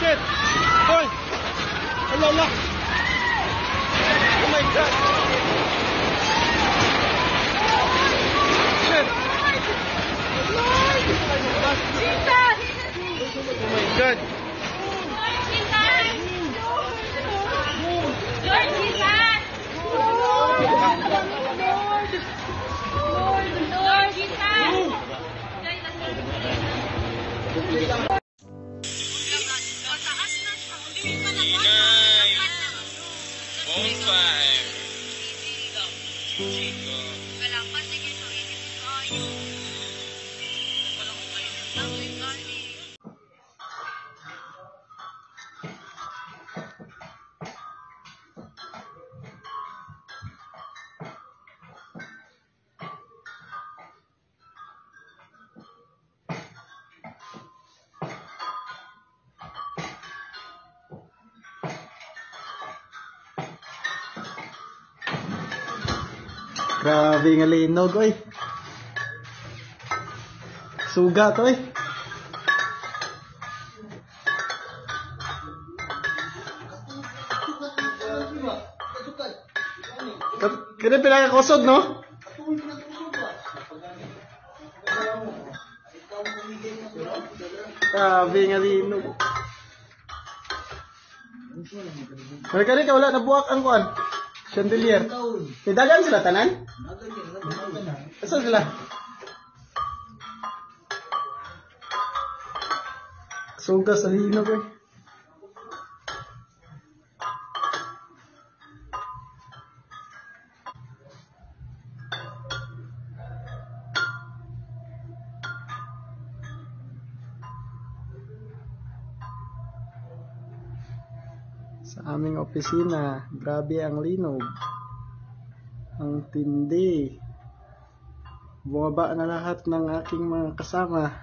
对，好了，没事。Bonfire. Chico. Walang pasigin mo, ibig ko Grabe nga linog, oy. Sugat, oy. Ka- Kaya pinakakusod, no? Grabe nga linog. Kaya kaya ka wala nabuwak ang kuan. Chandelier. Nidagan sila tanan? Saan sila? Suga sa linog eh. Sa aming opisina, grabe ang linog. Ang tindi. Bumaba na lahat ng aking mga kasama.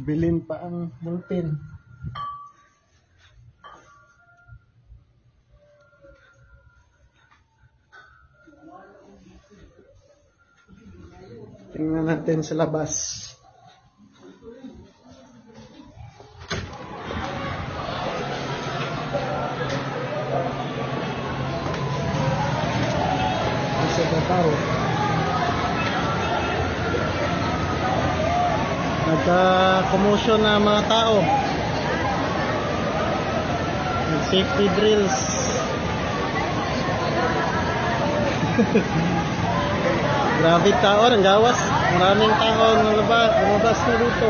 Bilin pa ang bulpin. Tingnan natin sa labas. Nagka-commotion na mga tao. Safety drills. Grabe tao, ang gawas. Maraming tao ang lumabas, na dito.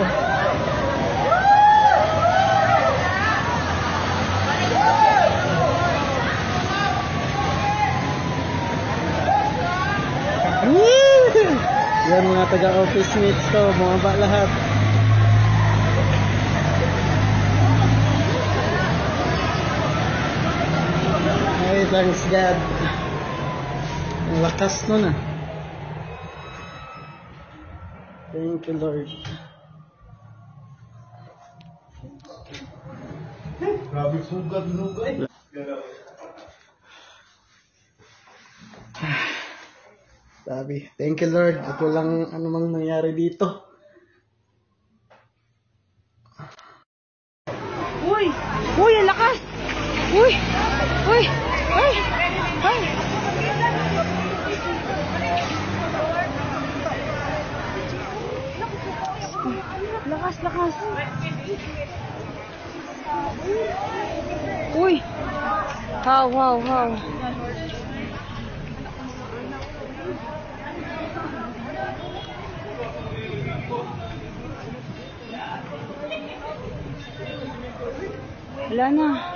Yan mga taga-office mates ko, bumaba lahat. Ay, thanks God. Lakas nun ah. Thank you, Lord. Grabe sugat nung eh. Sabi, thank you, Lord. At walang anumang nangyari dito. Uy! Uy, ang lakas! Uy! Uy! Uy! Uy! Lakas! Uy! Wow, wow, wow! Wala na.